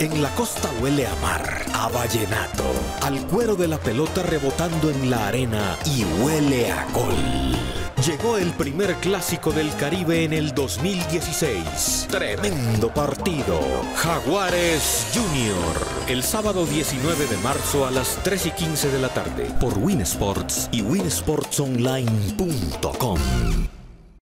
En la costa huele a mar, a vallenato, al cuero de la pelota rebotando en la arena y huele a gol. Llegó el primer clásico del Caribe en el 2016. Tremendo partido. Jaguares Junior. El sábado 19 de marzo a las 3 y 15 de la tarde por Winsports y winsportsonline.com.